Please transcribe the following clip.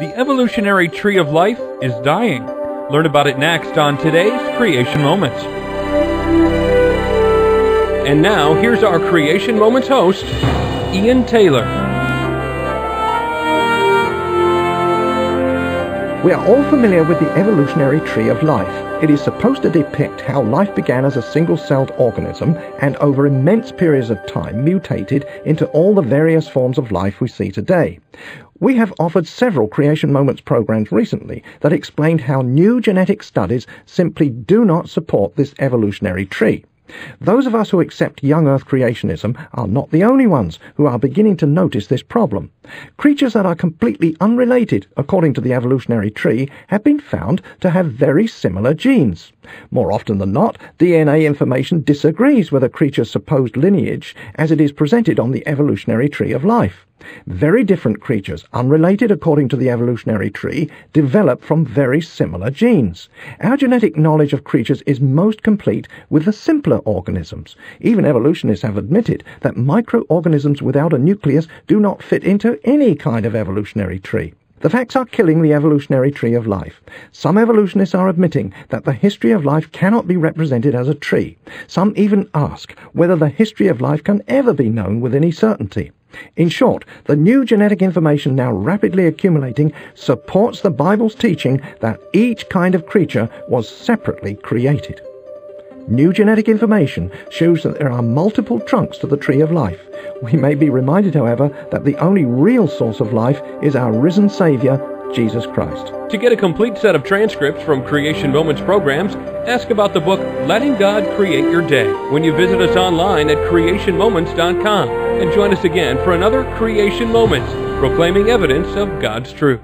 The evolutionary tree of life is dying. Learn about it next on today's Creation Moments. And now, here's our Creation Moments host, Ian Taylor. We are all familiar with the evolutionary tree of life. It is supposed to depict how life began as a single celled organism and over immense periods of time mutated into all the various forms of life we see today. We have offered several Creation Moments programs recently that explained how new genetic studies simply do not support this evolutionary tree. Those of us who accept young Earth creationism are not the only ones who are beginning to notice this problem. Creatures that are completely unrelated, according to the evolutionary tree, have been found to have very similar genes. More often than not, DNA information disagrees with a creature's supposed lineage as it is presented on the evolutionary tree of life. Very different creatures, unrelated according to the evolutionary tree, develop from very similar genes. Our genetic knowledge of creatures is most complete with the simpler organisms. Even evolutionists have admitted that microorganisms without a nucleus do not fit into any kind of evolutionary tree. The facts are killing the evolutionary tree of life. Some evolutionists are admitting that the history of life cannot be represented as a tree. Some even ask whether the history of life can ever be known with any certainty. In short, the new genetic information now rapidly accumulating supports the Bible's teaching that each kind of creature was separately created. New genetic information shows that there are multiple trunks to the tree of life. We may be reminded, however, that the only real source of life is our risen Savior, Jesus Christ. To get a complete set of transcripts from Creation Moments programs, ask about the book Letting God Create Your Day when you visit us online at creationmoments.com and join us again for another Creation Moments, proclaiming evidence of God's truth.